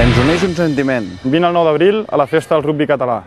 Ens uneix un sentiment. Vine el 9 d'abril a la festa del rugby català.